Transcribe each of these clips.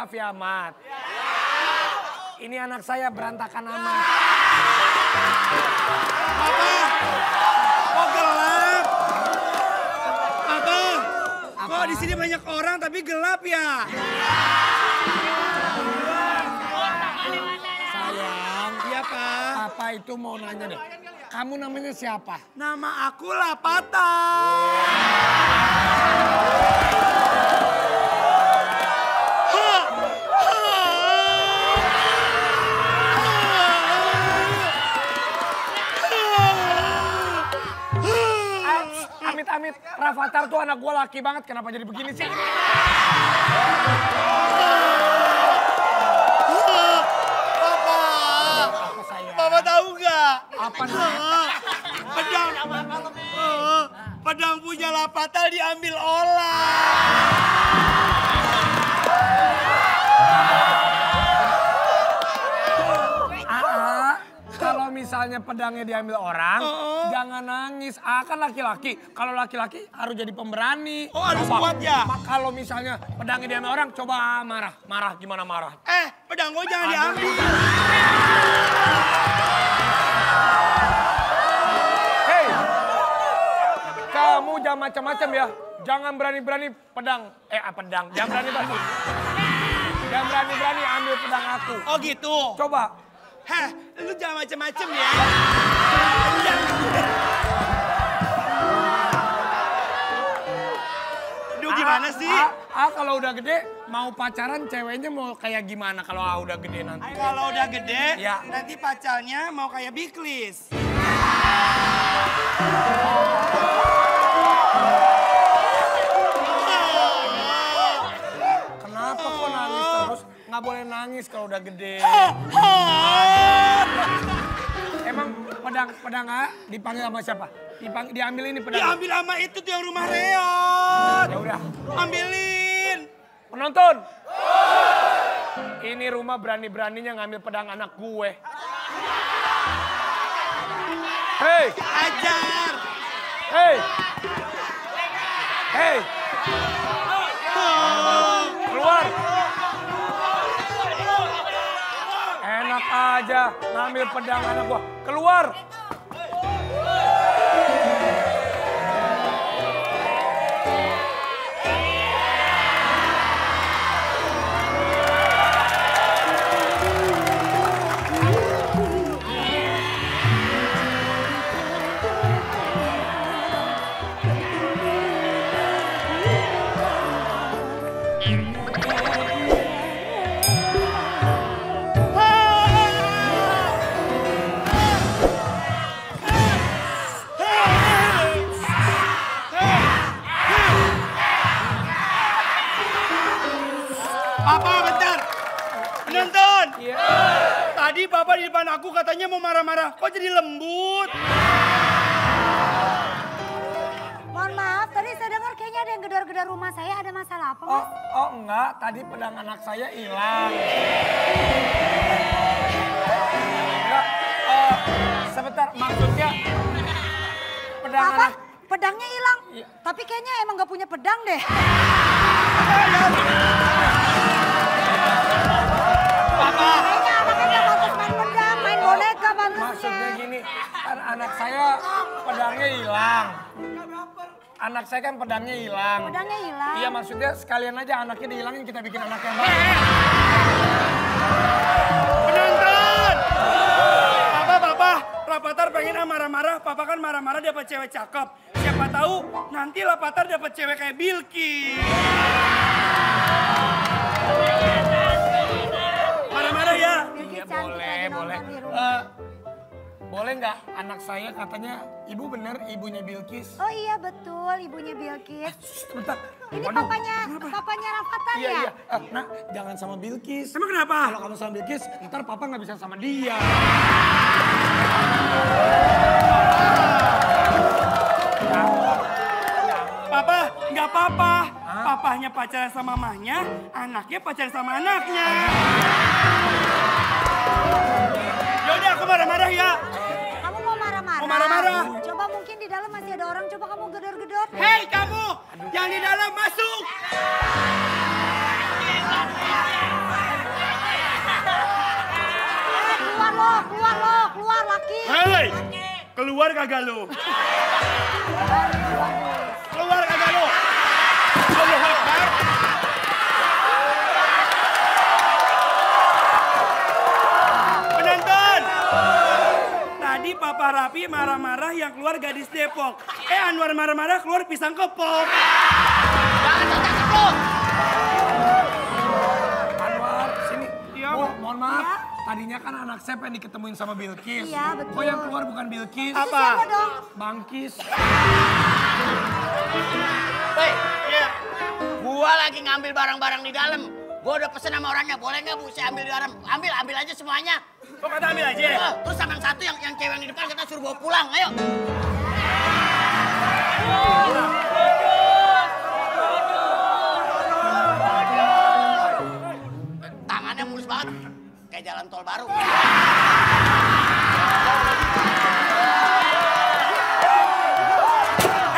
Raffi Ahmad. Ini anak saya berantakan amat. Kok gelap? Apa? Kok di sini banyak orang tapi gelap ya? Sayang, Iya, Pak. Papa itu mau nanya deh. Kamu namanya siapa? Nama aku Lapata. Amit-amit, Tuh anak gua laki banget. Kenapa jadi begini sih? Papa, Apa? Papa tahu nggak? Apa nih? Pedang, Eh, pedang punya Lapata diambil orang. Misalnya pedangnya diambil orang, Oh. jangan nangis. Aa kan laki-laki. Kalau laki-laki harus jadi pemberani. Oh, harus Coba. kuat ya? Kalau misalnya pedangnya diambil orang, coba marah. Marah gimana marah? Eh, pedang gue jangan diambil. Hei, kamu jangan macam-macam ya. Jangan berani-berani pedang. Eh, ah, pedang. Jangan berani-berani. Jangan berani-berani ambil pedang aku. Oh gitu. Coba. Heh, lu jangan macem-macem ya. Duh gimana Ah, sih? Ah, ah, kalau udah gede mau pacaran ceweknya mau kayak gimana kalau ah udah gede nanti? Kalau udah gede, Ya. nanti pacarnya mau kayak Biklis. Nggak boleh nangis kalau udah gede. Emang pedang pedang A dipanggil sama siapa? Dipanggil, diambil ini pedang. Diambil sama itu tuh yang rumah Reot. Ya udah. Ambilin. Penonton. Ini rumah berani-beraninya ngambil pedang anak gue. Hei, Ajar. hei. Hei. Aja ngambil pedang anak gua. Keluar. Papa bentar. Penonton. Iya. Tadi Papa di depan aku katanya mau marah-marah. Kok jadi lembut? Mohon maaf, tadi saya dengar kayaknya ada yang gedor-gedor rumah saya. Ada masalah apa, Oh, Mas? oh enggak, tadi pedang anak saya hilang. Enggak, eh, sebentar, maksudnya pedang Apa? anak... Pedangnya hilang. Iya. Tapi kayaknya emang gak punya pedang deh. Kayaknya anaknya gak bagus main pedang, main boneka Maksudnya bagusnya. gini, kan anak saya pedangnya hilang. Anak saya kan pedangnya hilang. Pedangnya hilang. Iya maksudnya sekalian aja anaknya dihilangin kita bikin anak yang baru. Penonton. Papa, Papa. Rapatar pengen ah marah-marah. Papa kan marah-marah dapat cewek cakep. Siapa tahu nanti Lapatar dapat cewek kayak Bilki. Nggak anak saya katanya ibu bener ibunya Bilkis? Oh iya betul, ibunya Bilkis. Sebentar. Ini Waduh, papanya, papanya Rafathar Iya, ya? iya. Eh, nah, jangan sama Bilkis. Emang kenapa? Kalau kamu sama Bilkis, ntar papa nggak bisa sama dia. Papa, nggak apa-apa. Papahnya pacaran sama mamahnya, anaknya pacaran sama anaknya. Yaudah aku marah-marah ya marah-marah. Coba mungkin di dalam masih ada orang, coba kamu gedor-gedor. Hei kamu, yang di dalam masuk. Eh, keluar lo, keluar lo, keluar laki. Hei, keluar kagak lo. Keluar kagak lo. Papa Rapi marah-marah yang keluar gadis Depok. Eh Anwar marah-marah keluar pisang kepok. Anwar, sini. Iya, Bu, Bu. mohon maaf. Iya. Tadinya kan anak saya pengen diketemuin sama Bilkis. Iya, betul. Oh yang keluar bukan Bilkis. Siapa dong? Bangkis. Hei, Iya. gua lagi ngambil barang-barang di dalam. Gua udah pesen sama orangnya, boleh nggak bu saya ambil di dalam? Ambil, ambil aja semuanya. Kok kata ambil aja? Eh, terus sama yang satu yang yang cewek yang di depan kita suruh bawa pulang, ayo. Tangannya mulus banget, kayak jalan tol baru.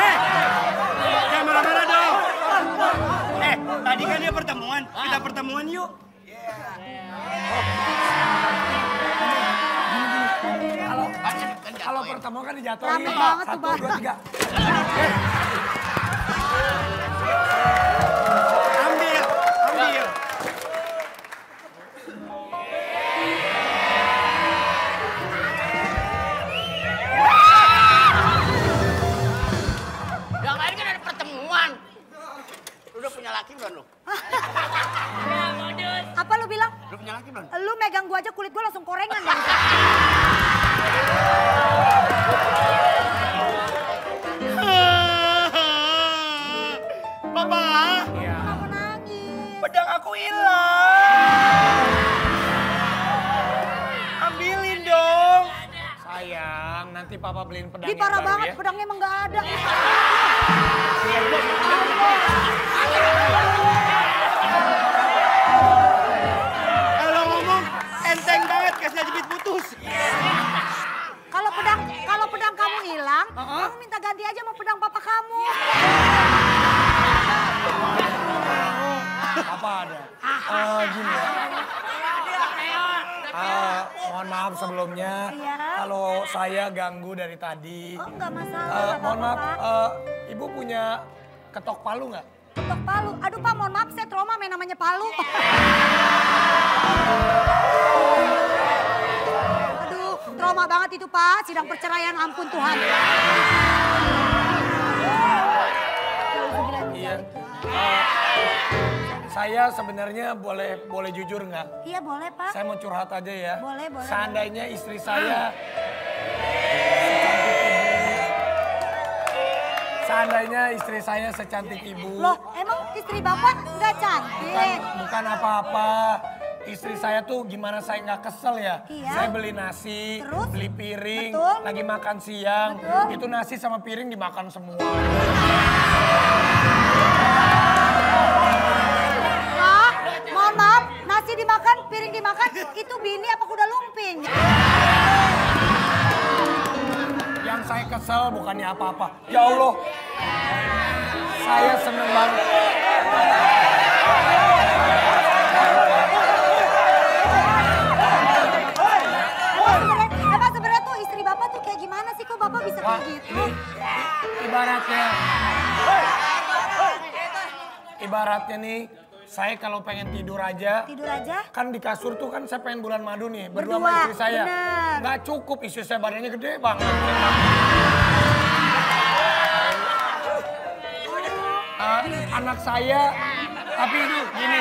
Eh. Eh, tadi kan dia pertemuan. Kita pertemuan yuk. Pertama kan dijatuhin. Rame banget tuh, Satu, dua, tiga. Ambil, ambil. Yang lain kan ada pertemuan. Lu udah punya laki belum lu? Apa lu bilang? Lu punya laki belum? Lu megang gua aja kulit gua langsung korengan aku hilang. Ambilin dong. Sayang, nanti papa beliin pedang Di parah banget, ya. pedangnya emang gak ada. Kalau ngomong enteng banget kasih jepit putus. Kalau pedang kalau pedang kamu hilang, kamu minta ganti aja sama pedang papa kamu. Apa ada? Eh, gini ya. Eh, mohon maaf sebelumnya. Iya. Kalau saya ganggu dari tadi. Oh enggak masalah, Eh, nggak mohon maaf, eh, ibu punya ketok palu nggak? Ketok palu. Aduh pak, mohon maaf saya trauma main namanya palu. Aduh, trauma banget itu pak. Sidang perceraian, ampun Tuhan. Iya. Eh, saya sebenarnya boleh boleh jujur nggak? Iya boleh pak. Saya mau curhat aja ya. Boleh, boleh, Seandainya istri saya Seandainya istri saya secantik ibu. Loh, emang istri bapak nggak cantik? Bukan, bukan apa-apa. Istri saya tuh gimana saya nggak kesel ya? Iya. Saya beli nasi, Terus? beli piring, Betul. lagi makan siang. Betul. Itu nasi sama piring dimakan semua. Piring dimakan, itu bini apa kuda lumping? Yang saya kesel bukannya apa-apa. Ya Allah, saya seneng banget. Bapak tuh kayak gimana sih kok bapak bisa Wah, kayak gitu? ini ibaratnya, ibaratnya nih, saya kalau pengen tidur aja, Tidur aja? kan di kasur tuh kan saya pengen bulan madu nih, berdua sama Berdua, istri saya. bener. Nggak cukup, istri saya badannya gede banget. Ah, anak saya, tapi ini gini,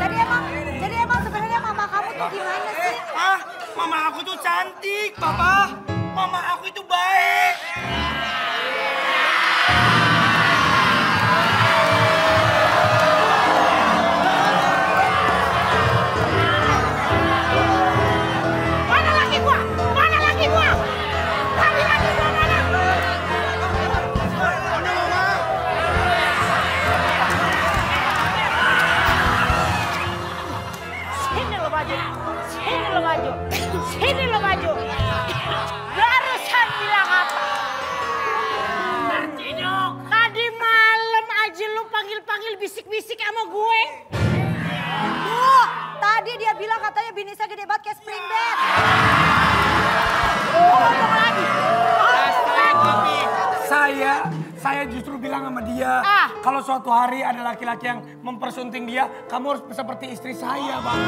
Jadi emang, jadi emang sebenarnya mama kamu tuh gimana sih? Ah, mama aku tuh cantik, papa. Mama aku itu baik. Sama gue. Tadi dia bilang katanya bini saya gede banget kayak spring bed. Ngomong lagi. Saya, saya justru bilang sama dia, Ah. kalau suatu hari ada laki-laki yang mempersunting dia, kamu harus seperti istri saya, bang.